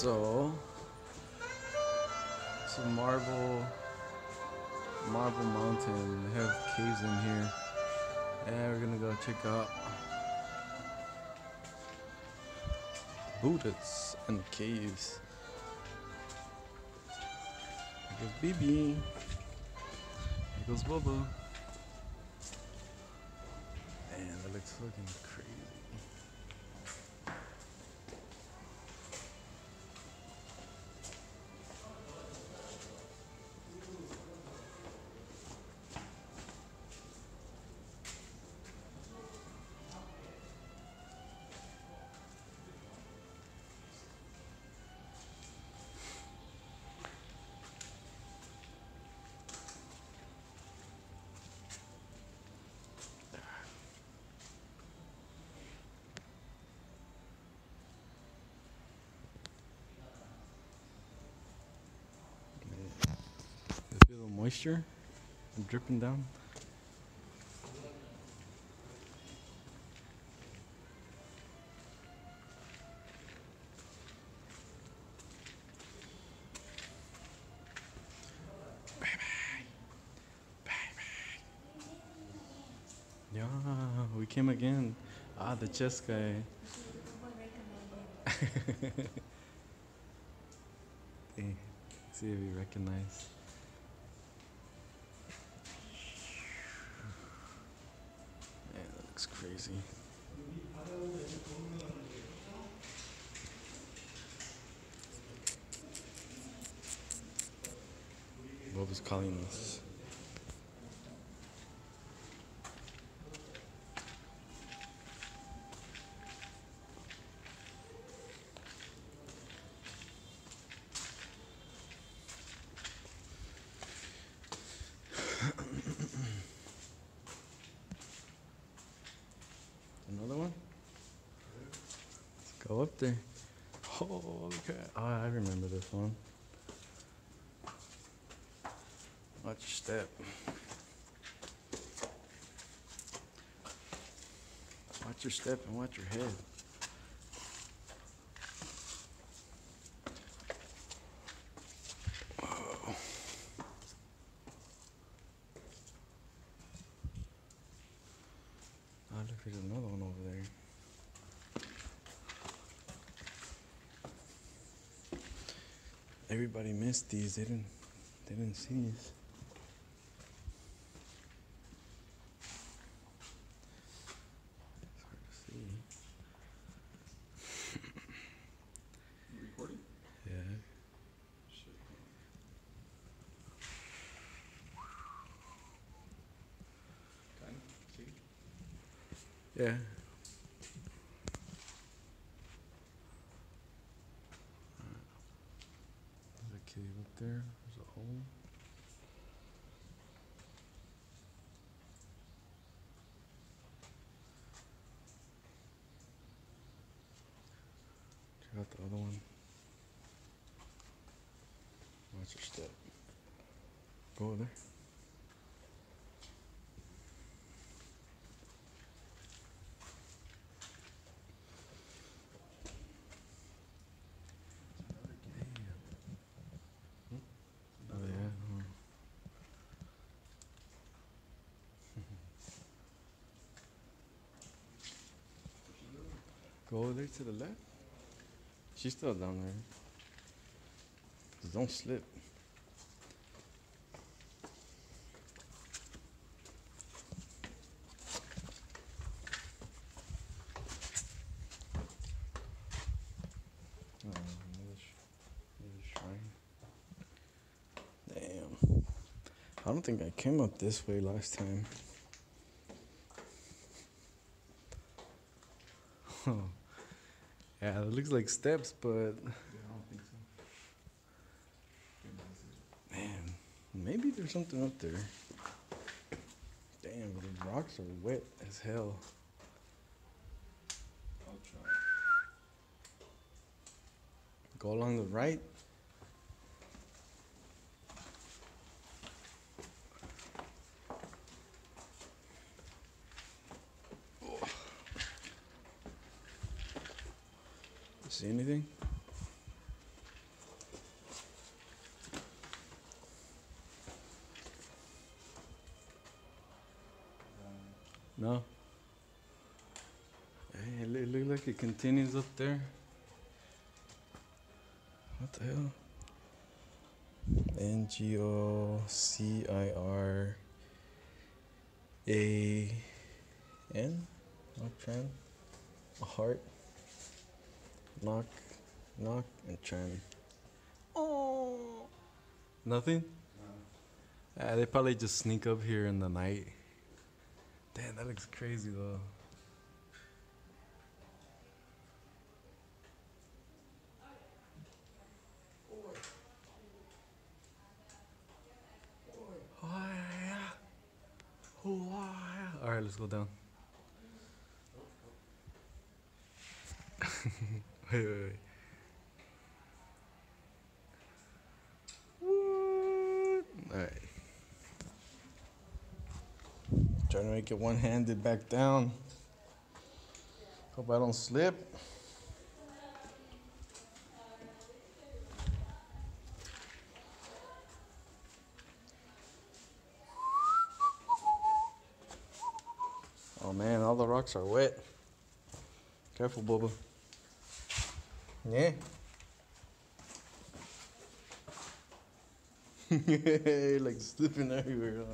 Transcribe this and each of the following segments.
So, some marble, marble mountain. They have caves in here. Yeah, we're gonna go check out Buddhas and caves. Here goes BB. Here goes Bubba. Man, that looks fucking crazy. Moisture dripping down? Yeah, we came again. Ah, the chess guy. Hey, see if you recognize. Crazy. Bob is calling us. Another one? Let's go up there. Oh, look at Oh, I remember this one. Watch your step. Watch your step and watch your head. There's another one over there. Everybody missed these. They didn't. They didn't see these. It's hard to see. Recording? Yeah. Shit. Kind of. See? Yeah. There's a cave up there. There's a hole. Check out the other one. Watch your step. Go over there. Another cave. Oh yeah. huh. Go over there to the left. She's still down there. Just don't slip. Oh, another, sh- another shrine. Damn. I don't think I came up this way last time. Yeah, it looks like steps, but man, maybe there's something up there. Damn, the rocks are wet as hell. Go along the right. See anything? No? Hey, it look like it continues up there. What the hell? N G O C I R A N? Not. A heart. Knock, knock, and tran. Oh! Nothing? Ah, they probably just sneak up here in the night. Damn, that looks crazy though. All right, let's go down. Wait, wait, wait. What? All right. Trying to make it one-handed back down. Hope I don't slip. Oh man, all the rocks are wet. Careful, Bubba. Yeah. like slipping everywhere.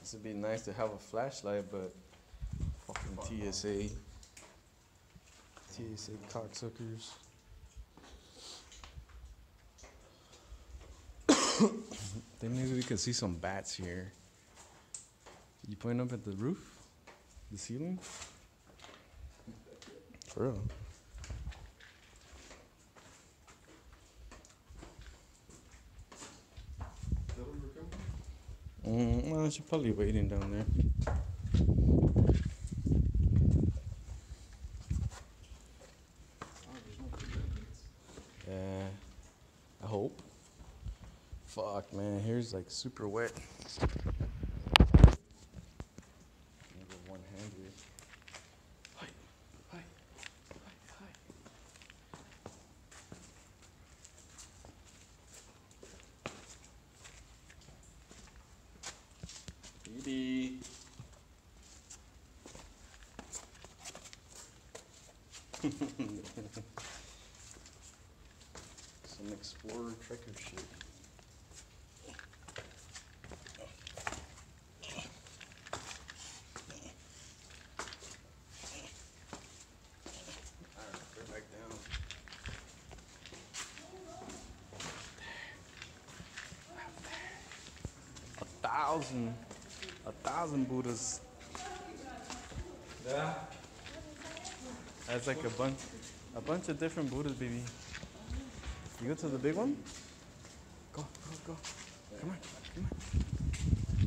This would be nice to have a flashlight, but fucking TSA. TSA cocksuckers. Maybe we could see some bats here. You point up at the roof? The ceiling? For real. Mm, well, she's probably waiting down there. Yeah, I hope. Fuck, man, here's like super wet. Some explorer trekker shit. A thousand Buddhas. Yeah. That's like a bunch, a bunch of different Buddhas, baby. You go to the big one? Go, go, go. Come on, come on.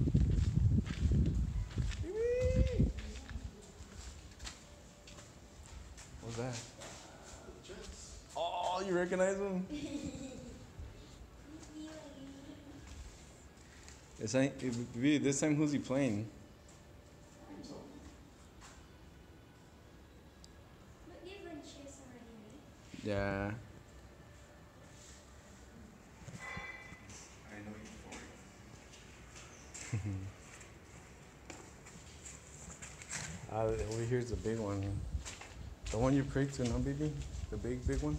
What's that? Oh, you recognize him? This ain't, it- this time who's he playing? But different shapes already made. Uh, over here's the big one. The one you prayed to, no, baby? The big, big one?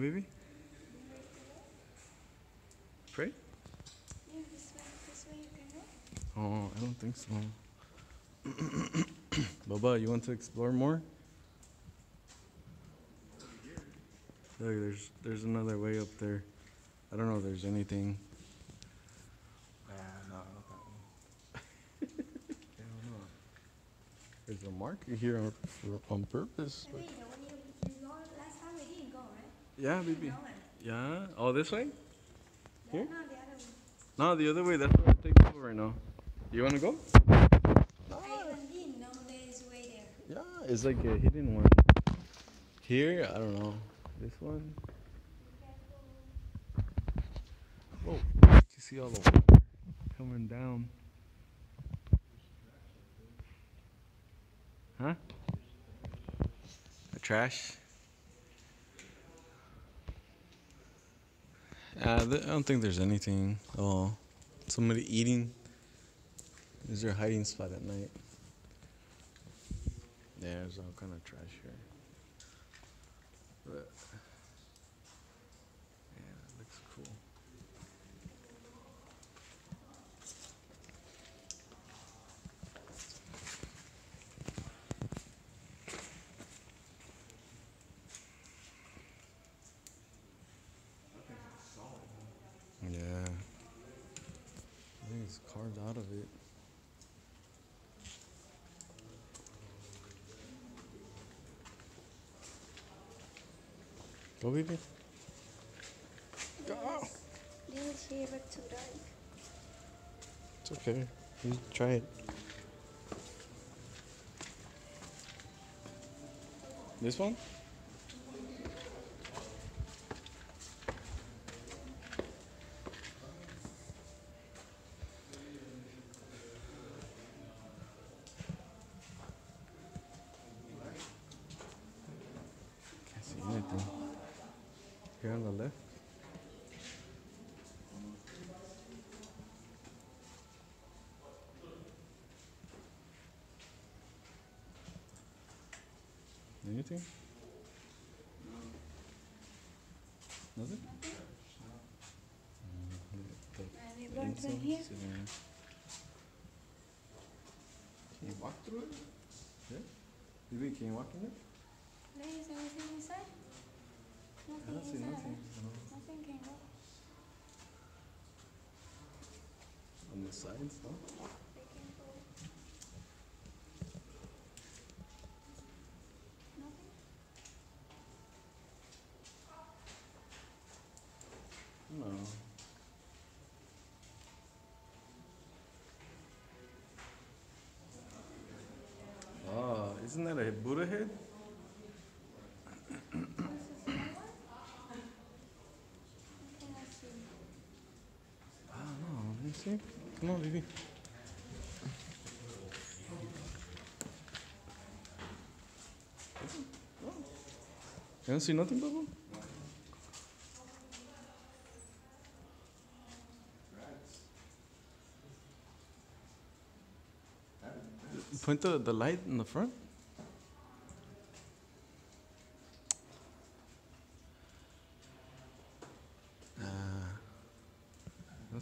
Baby? Pray? Yeah, this way, this way you can go. Oh, I don't think so. Baba, you want to explore more? Look, there's there's another way up there. I don't know if there's anything. Nah, no, not that one. Hell no. There's a marker here on, on purpose. Maybe the one you, you go last time we didn't go, right? Yeah, baby. Yeah. Oh, this way? Here? No, the other one. No, the other way. That's where it takes over right now. You want to go? I even didn't know it's like a hidden one. Here, I don't know. This one. Whoa! You see all the water coming down. Huh? The trash. Uh, I don't think there's anything. Oh, somebody eating. Is there a hiding spot at night? Yeah, there's all kind of trash here. But yeah, it looks cool. Yeah. I think it's carved out of it. Go, baby. Go. This here but too dark. It's okay. You try it. This one? Can't see anything. Here on the left. Anything? Nothing? And you brought one here. Can you walk through it? Yeah? You think can you walk in it? There is anything inside? I Nothing don't see inside. nothing. No. Nothing can go. On the sides, no? They can go. Nothing? No. Oh, isn't that a Buddha head? This is small one? I cannot see. I don't know. Let me see. Come on, baby. You don't see nothing, Bubba? Point the, the light in the front.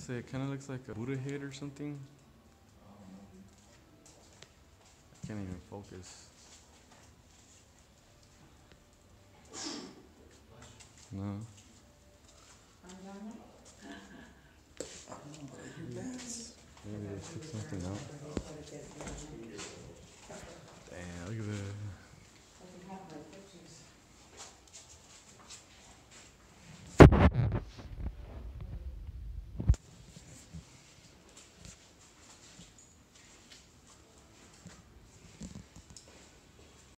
Say it kind of looks like a Buddha head or something. I can't even focus. No. Maybe they took something out. Damn, look at that.